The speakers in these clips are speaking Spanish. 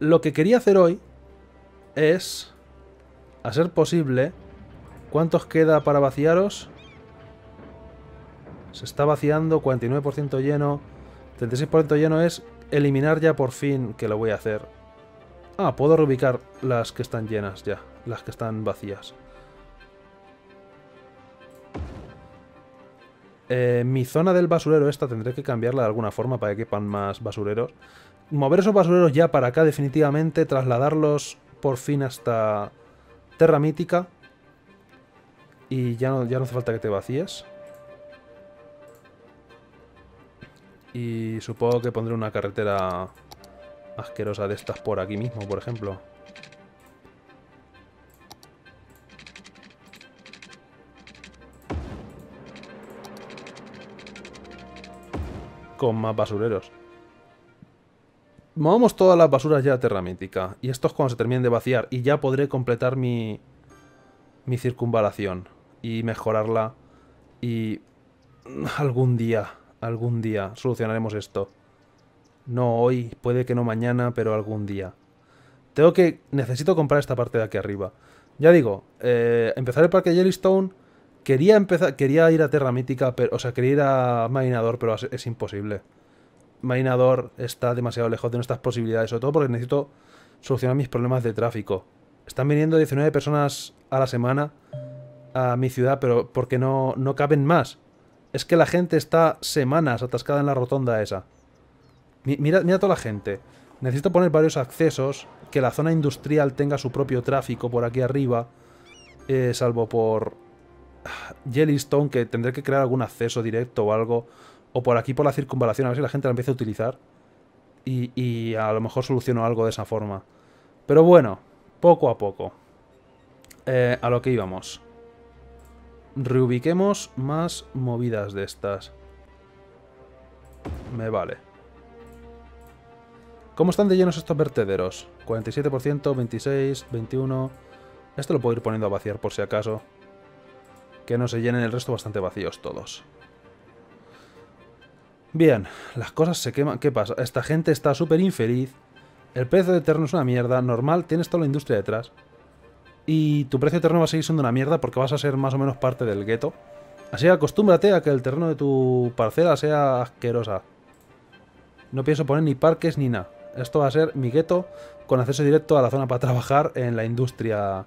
Lo que quería hacer hoy es, a ser posible, ¿cuántos queda para vaciaros? Se está vaciando, 49% lleno, 36% lleno es eliminar ya por fin, que lo voy a hacer. Ah, puedo reubicar las que están llenas ya, las que están vacías. Eh, mi zona del basurero esta tendré que cambiarla de alguna forma para que quepan más basureros. Mover esos basureros ya para acá definitivamente, trasladarlos por fin hasta Terra Mítica. Y ya no, ya no hace falta que te vacíes. Y supongo que pondré una carretera asquerosa de estas por aquí mismo, por ejemplo. Con más basureros. Movamos todas las basuras ya a Terra Mítica. Y esto es cuando se terminen de vaciar. Y ya podré completar mi, mi circunvalación. Y mejorarla. Y algún día, algún día solucionaremos esto. No hoy, puede que no mañana, pero algún día. Tengo que... Necesito comprar esta parte de aquí arriba. Ya digo, eh, empezar el parque Yellowstone... Quería empezar, quería ir a Terra Mítica, pero, o sea, quería ir a Marinador, pero es, imposible. Marinador está demasiado lejos de nuestras posibilidades, sobre todo porque necesito solucionar mis problemas de tráfico. Están viniendo 19 personas a la semana a mi ciudad, pero porque no, no caben más. Es que la gente está semanas atascada en la rotonda esa. Mira, mira toda la gente. Necesito poner varios accesos, que la zona industrial tenga su propio tráfico por aquí arriba, eh, salvo por Jellystone, que tendré que crear algún acceso directo o algo, o por aquí por la circunvalación, a ver si la gente la empieza a utilizar. Y, a lo mejor soluciono algo de esa forma. Pero bueno, poco a poco. Eh, a lo que íbamos. Reubiquemos más movidas de estas. Me vale. ¿Cómo están de llenos estos vertederos? 47%, 26, 21... Esto lo puedo ir poniendo a vaciar por si acaso. Que no se llenen el resto bastante vacíos todos. Bien, las cosas se queman. ¿Qué pasa? Esta gente está súper infeliz. El precio de terreno es una mierda. Normal, tienes toda la industria detrás. Y tu precio de terreno va a seguir siendo una mierda porque vas a ser más o menos parte del gueto. Así que acostúmbrate a que el terreno de tu parcela sea asquerosa. No pienso poner ni parques ni nada. Esto va a ser mi gueto con acceso directo a la zona para trabajar en la industria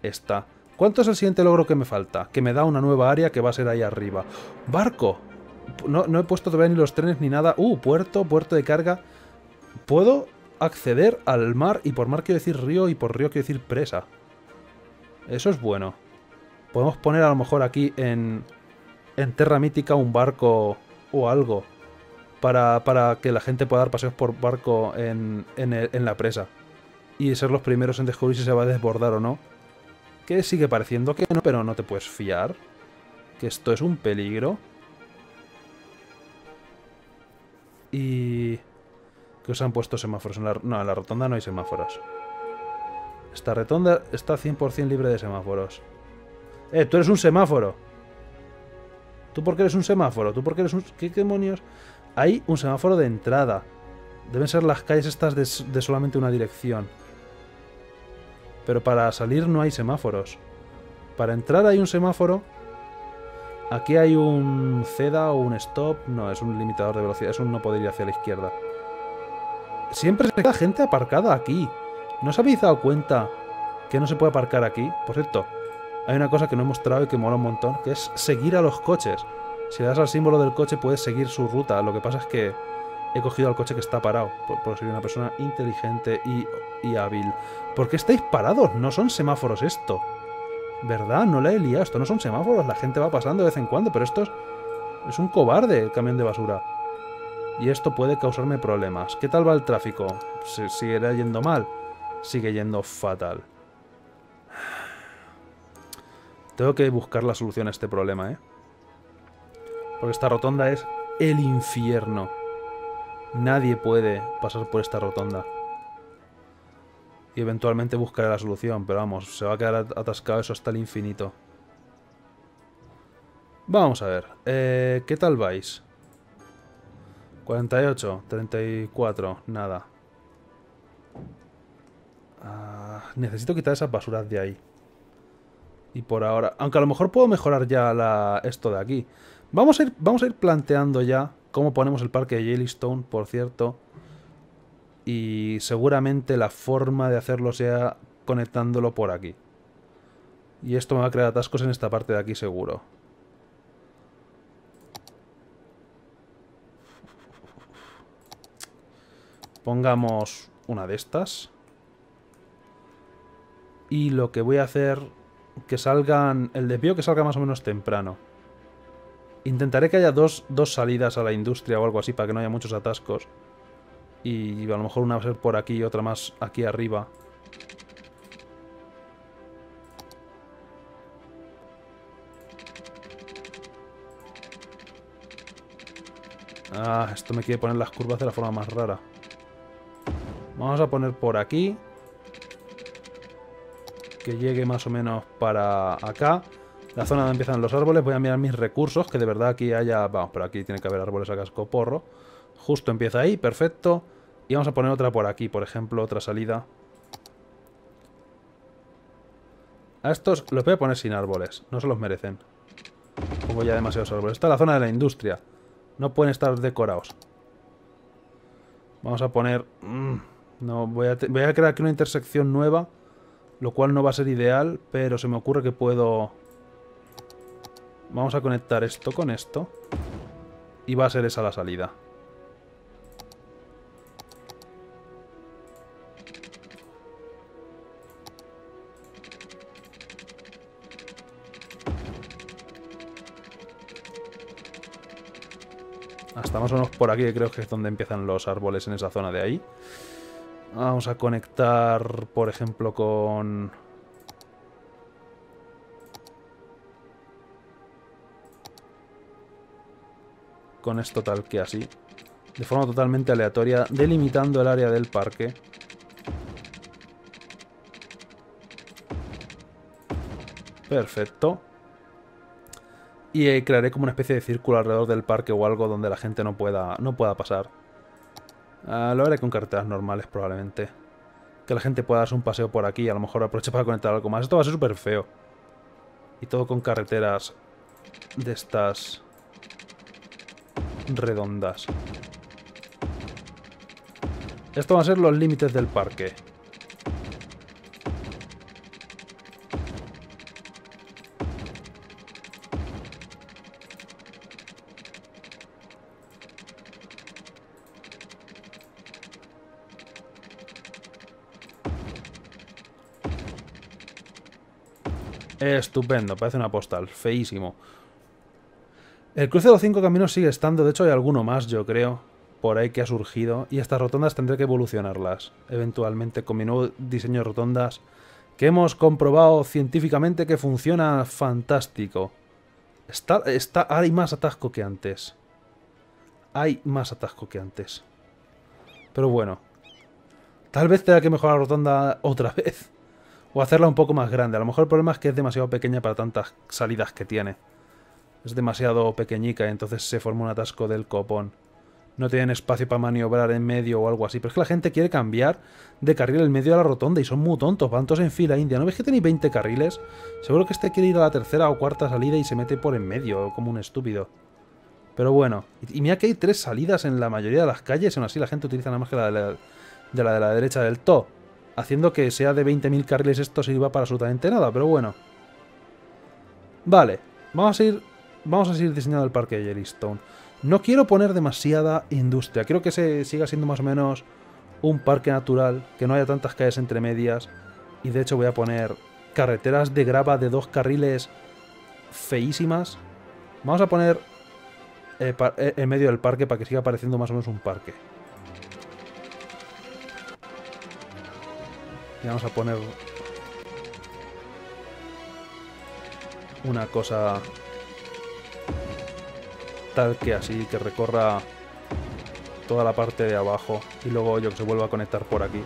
esta. ¿Cuánto es el siguiente logro que me falta? Que me da una nueva área que va a ser ahí arriba. ¡Barco! No, no he puesto todavía ni los trenes ni nada. ¡Uh! Puerto, puerto de carga. Puedo acceder al mar y por mar quiero decir río y por río quiero decir presa. Eso es bueno. Podemos poner a lo mejor aquí en, en Terra Mítica un barco o algo para, que la gente pueda dar paseos por barco en, en, la presa. Y ser los primeros en descubrir si se va a desbordar o no. Que sigue pareciendo que no, pero no te puedes fiar. Que esto es un peligro. Y... Que os han puesto semáforos. En la... No, en la rotonda no hay semáforos. Esta rotonda está 100% libre de semáforos. Eh, tú eres un semáforo. ¿Tú por qué eres un semáforo? ¿Tú por qué eres un... ¿Qué demonios? Hay un semáforo de entrada. Deben ser las calles estas de, solamente una dirección. Pero para salir no hay semáforos. Para entrar hay un semáforo. Aquí hay un CEDA o un stop. No, es un limitador de velocidad. Es un no poder ir hacia la izquierda. Siempre se queda gente aparcada aquí. ¿No os habéis dado cuenta que no se puede aparcar aquí? Por cierto, hay una cosa que no he mostrado y que mola un montón, que es seguir a los coches. Si le das al símbolo del coche puedes seguir su ruta. Lo que pasa es que he cogido al coche que está parado. Por, ser una persona inteligente y, hábil. ¿Por qué estáis parados? No son semáforos esto. ¿Verdad? No la he liado. Esto no son semáforos. La gente va pasando de vez en cuando. Pero esto es, es un cobarde el camión de basura. Y esto puede causarme problemas. ¿Qué tal va el tráfico? ¿Se ¿Seguirá yendo mal? Sigue yendo fatal. Tengo que buscar la solución a este problema, ¿eh? Porque esta rotonda es el infierno. Nadie puede pasar por esta rotonda. Y eventualmente buscaré la solución, pero vamos, se va a quedar atascado eso hasta el infinito. Vamos a ver, eh, ¿qué tal vais? 48, 34, nada. Ah, necesito quitar esas basuras de ahí. Y por ahora... Aunque a lo mejor puedo mejorar ya la, esto de aquí. Vamos a, ir, vamos a ir planteando ya cómo ponemos el parque de Yellowstone, por cierto. Y seguramente la forma de hacerlo sea conectándolo por aquí. Y esto me va a crear atascos en esta parte de aquí seguro. Pongamos una de estas. Y lo que voy a hacer, que salgan, el desvío que salga más o menos temprano. Intentaré que haya dos, salidas a la industria o algo así para que no haya muchos atascos. Y a lo mejor una va a ser por aquí y otra más aquí arriba. Ah, esto me quiere poner las curvas de la forma más rara. Vamos a poner por aquí. Que llegue más o menos para acá. La zona donde empiezan los árboles. Voy a mirar mis recursos. Que de verdad aquí haya... Vamos, pero aquí tiene que haber árboles a casco porro. Justo empieza ahí, perfecto. Y vamos a poner otra por aquí, por ejemplo, otra salida. A estos los voy a poner sin árboles. No se los merecen. Pongo ya demasiados árboles. Esta es la zona de la industria. No pueden estar decorados. Vamos a poner... Mm, no, voy a, voy a crear aquí una intersección nueva, lo cual no va a ser ideal, pero se me ocurre que puedo... Vamos a conectar esto con esto. Y va a ser esa la salida. Más o por aquí, creo que es donde empiezan los árboles en esa zona de ahí. Vamos a conectar, por ejemplo, con... Con esto tal que así. De forma totalmente aleatoria, delimitando el área del parque. Perfecto. Y eh, crearé como una especie de círculo alrededor del parque o algo donde la gente no pueda, no pueda pasar. Ah, lo haré con carreteras normales probablemente. Que la gente pueda darse un paseo por aquí. A lo mejor aproveche para conectar algo más. Esto va a ser súper feo. Y todo con carreteras de estas redondas. Esto va a ser los límites del parque. Estupendo, parece una postal. Feísimo. El cruce de los cinco caminos sigue estando, de hecho hay alguno más, yo creo, por ahí que ha surgido, y estas rotondas tendré que evolucionarlas, eventualmente con mi nuevo diseño de rotondas, que hemos comprobado científicamente que funciona fantástico. Está, está, hay más atasco que antes. Hay más atasco que antes. Pero bueno. Tal vez tenga que mejorar la rotonda otra vez. O hacerla un poco más grande. A lo mejor el problema es que es demasiado pequeña para tantas salidas que tiene. Es demasiado pequeñica y entonces se forma un atasco del copón. No tienen espacio para maniobrar en medio o algo así. Pero es que la gente quiere cambiar de carril en medio de la rotonda y son muy tontos. Van todos en fila india. ¿No ves que tenéis 20 carriles? Seguro que este quiere ir a la tercera o cuarta salida y se mete por en medio, como un estúpido. Pero bueno. Y mira que hay tres salidas en la mayoría de las calles. Aún así la gente utiliza nada más que la de la de la, de la derecha del to haciendo que sea de 20.000 carriles esto sirva para absolutamente nada, pero bueno. Vale, vamos a ir, vamos a seguir diseñando el parque de Yellowstone. No quiero poner demasiada industria, quiero que se siga siendo más o menos un parque natural, que no haya tantas calles entre medias, y de hecho voy a poner carreteras de grava de dos carriles feísimas. Vamos a poner eh, eh, en medio del parque para que siga pareciendo más o menos un parque. Vamos a poner una cosa tal que así, que recorra toda la parte de abajo y luego yo que se vuelva a conectar por aquí.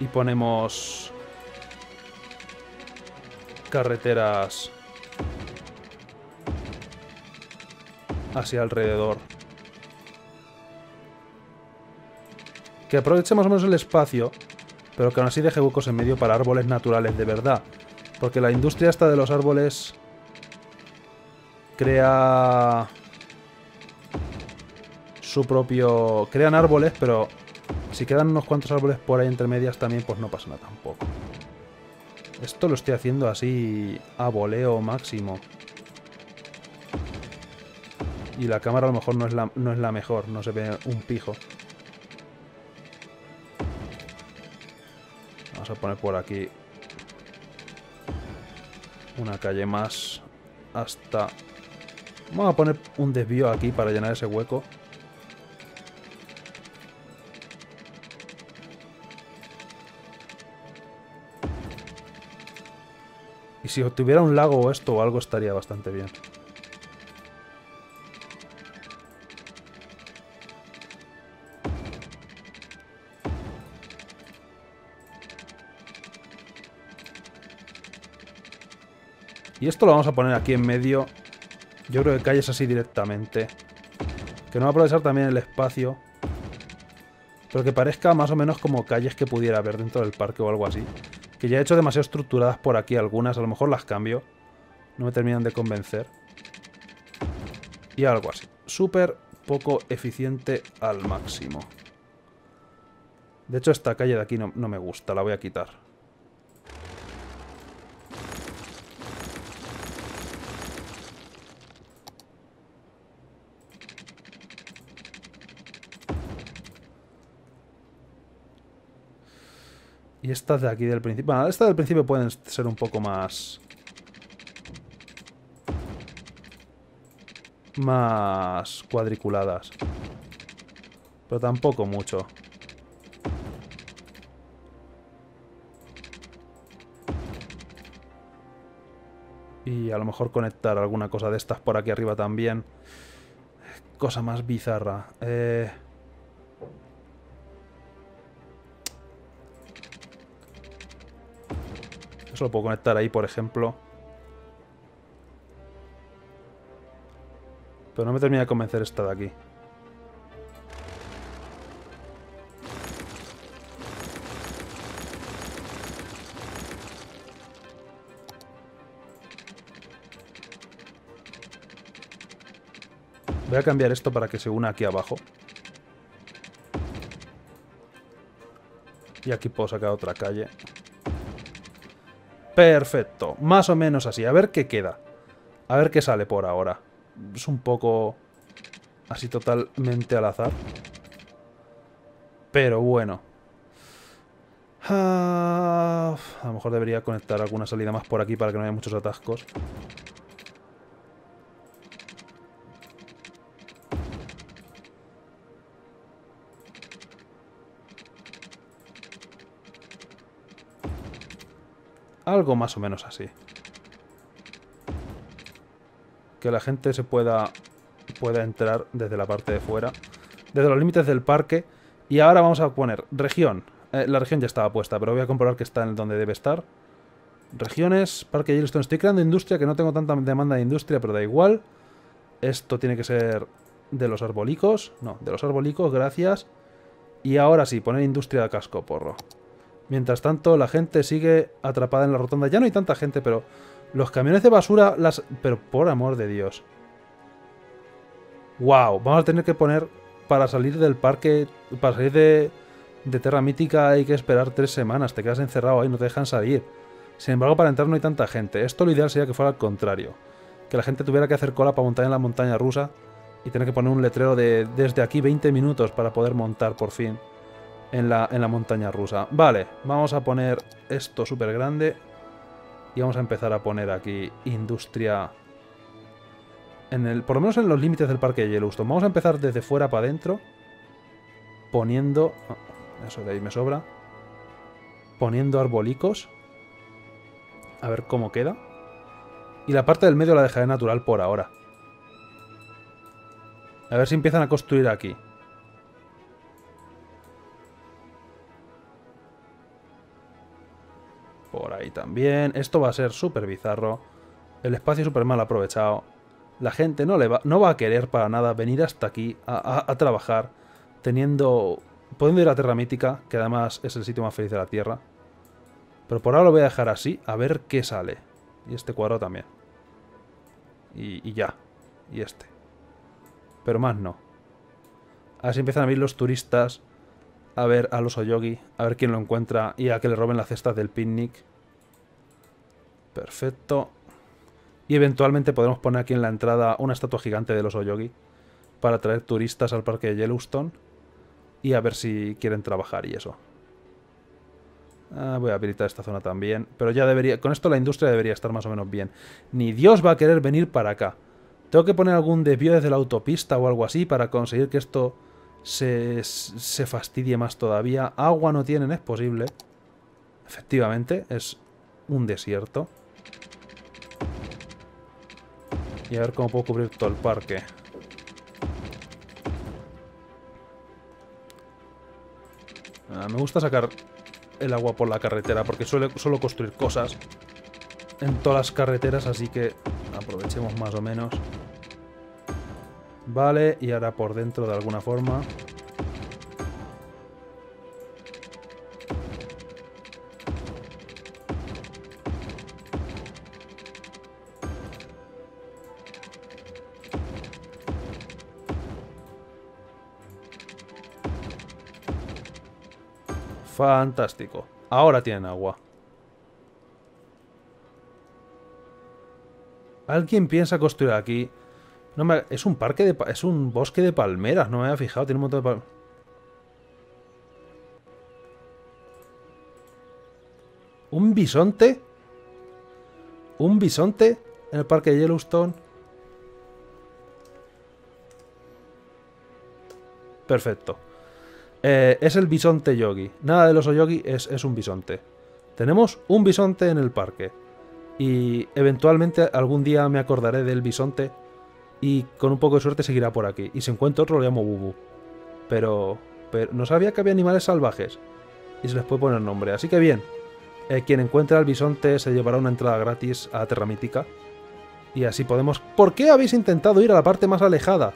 Y ponemos carreteras hacia alrededor. Que aproveche más o menos el espacio pero que aún así deje huecos en medio para árboles naturales de verdad. Porque la industria esta de los árboles crea su propio... Crean árboles, pero si quedan unos cuantos árboles por ahí entre medias también, pues no pasa nada tampoco. Esto lo estoy haciendo así a voleo máximo. Y la cámara a lo mejor no es la, no es la mejor, no se ve un pijo. A poner por aquí una calle más hasta... Vamos a poner un desvío aquí para llenar ese hueco. Y si tuviera un lago o esto o algo estaría bastante bien. Y esto lo vamos a poner aquí en medio. Yo creo que calles así directamente. Que no va a aprovechar también el espacio. Pero que parezca más o menos como calles que pudiera haber dentro del parque o algo así. Que ya he hecho demasiado estructuradas por aquí algunas. A lo mejor las cambio. No me terminan de convencer. Y algo así. Súper poco eficiente al máximo. De hecho, esta calle de aquí no, no me gusta. La voy a quitar. Estas de aquí del principio... Bueno, estas del principio pueden ser un poco más... Más cuadriculadas. Pero tampoco mucho. Y a lo mejor conectar alguna cosa de estas por aquí arriba también. Cosa más bizarra. Eh... lo puedo conectar ahí, por ejemplo. Pero no me termina de convencer esta de aquí. Voy a cambiar esto para que se una aquí abajo. Y aquí puedo sacar otra calle. Perfecto, más o menos así. A ver qué queda. A ver qué sale por ahora. Es un poco así totalmente al azar. Pero bueno. Ah, a lo mejor debería conectar alguna salida más por aquí para que no haya muchos atascos. Algo más o menos así. Que la gente se pueda, pueda entrar desde la parte de fuera. Desde los límites del parque. Y ahora vamos a poner región. Eh, la región ya estaba puesta, pero voy a comprobar que está en donde debe estar. Regiones, Parque Yellowstone. Estoy creando industria, que no tengo tanta demanda de industria, pero da igual. Esto tiene que ser de los arbolicos. No, de los arbolicos, gracias. Y ahora sí, poner industria de casco porro. Mientras tanto, la gente sigue atrapada en la rotonda. Ya no hay tanta gente, pero los camiones de basura las... Pero por amor de Dios. ¡Wow! Vamos a tener que poner... Para salir del parque... Para salir de... De Terra Mítica hay que esperar tres semanas. Te quedas encerrado ahí, no te dejan salir. Sin embargo, para entrar no hay tanta gente. Esto lo ideal sería que fuera al contrario. Que la gente tuviera que hacer cola para montar en la montaña rusa. Y tener que poner un letrero de... Desde aquí 20 minutos para poder montar por fin en la, en la montaña rusa. Vale, vamos a poner esto súper grande. Y vamos a empezar a poner aquí industria... En el, por lo menos en los límites del parque de Yellowstone. Vamos a empezar desde fuera para adentro. Poniendo... Oh, eso de ahí me sobra. Poniendo arbolicos. A ver cómo queda. Y la parte del medio la dejaré natural por ahora. A ver si empiezan a construir aquí. También. Esto va a ser súper bizarro. El espacio súper mal aprovechado. La gente no, le va, no va a querer para nada venir hasta aquí a, trabajar teniendo Pueden ir a Terra Mítica, que además es el sitio más feliz de la Tierra. Pero por ahora lo voy a dejar así, a ver qué sale. Y este cuadro también. Y, y ya. Y este. Pero más no. Así empiezan a venir los turistas a ver al oso yogi, a ver quién lo encuentra y a que le roben las cestas del picnic. Perfecto. Y eventualmente podremos poner aquí en la entrada una estatua gigante del oso yogi para traer turistas al parque de Yellowstone y a ver si quieren trabajar y eso. Ah, voy a habilitar esta zona también. Pero ya debería... Con esto la industria debería estar más o menos bien. Ni Dios va a querer venir para acá. Tengo que poner algún desvío desde la autopista o algo así para conseguir que esto se, se fastidie más todavía. Agua no tienen, es posible. Efectivamente, es un desierto. Y a ver cómo puedo cubrir todo el parque. Ah, me gusta sacar el agua por la carretera porque suele, suelo construir cosas en todas las carreteras, así que aprovechemos más o menos. Vale, y ahora por dentro de alguna forma. Fantástico. Ahora tienen agua. ¿Alguien piensa construir aquí? No. Es un parque de... Es un bosque de palmeras, no me había fijado. Tiene un montón de palmeras. ¿Un bisonte? ¿Un bisonte en el parque de Yellowstone? Perfecto. Eh, es el bisonte yogi. Nada de los yogi es, es un bisonte. Tenemos un bisonte en el parque. Y eventualmente algún día me acordaré del bisonte. Y con un poco de suerte seguirá por aquí. Y si encuentro otro lo llamo Bubu. Pero, pero no sabía que había animales salvajes. Y se les puede poner nombre. Así que bien. Eh, quien encuentre al bisonte se llevará una entrada gratis a Terra Mítica. Y así podemos... ¿Por qué habéis intentado ir a la parte más alejada?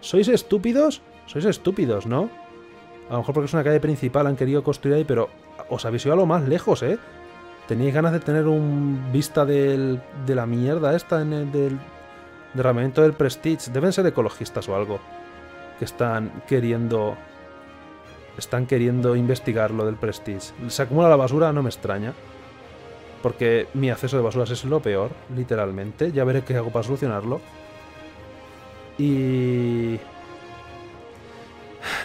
¿Sois estúpidos? Sois estúpidos, ¿no? A lo mejor porque es una calle principal, han querido construir ahí, pero os habéis ido a lo más lejos, ¿eh? Teníais ganas de tener un vista de la mierda esta en el del derramamiento del Prestige. Deben ser ecologistas o algo. Que están queriendo... Están queriendo investigar lo del Prestige. Se acumula la basura, no me extraña. Porque mi acceso de basuras es lo peor, literalmente. Ya veré qué hago para solucionarlo. Y...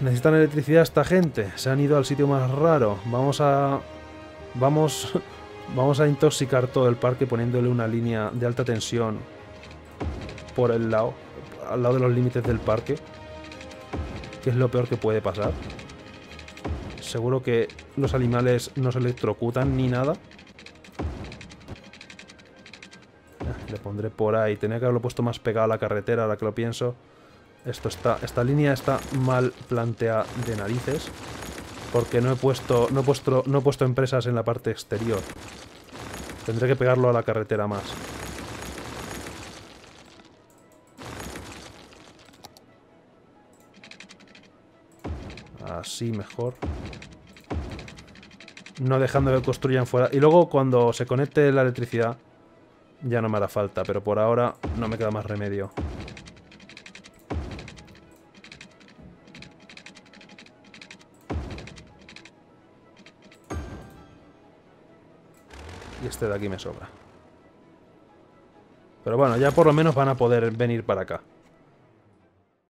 Necesitan electricidad esta gente. Se han ido al sitio más raro. Vamos a... Vamos... Vamos a intoxicar todo el parque poniéndole una línea de alta tensión por el lado, al lado de los límites del parque. Que es lo peor que puede pasar. Seguro que los animales no se electrocutan ni nada. Ah, le pondré por ahí. Tenía que haberlo puesto más pegado a la carretera, ahora que lo pienso. Esto está, esta línea está mal planteada de narices. Porque no he puesto. No he puesto. No he puesto empresas en la parte exterior. Tendré que pegarlo a la carretera más. Así mejor. No dejando que construyan fuera. Y luego cuando se conecte la electricidad. Ya no me hará falta. Pero por ahora no me queda más remedio. Este de aquí me sobra. Pero bueno, ya por lo menos van a poder venir para acá.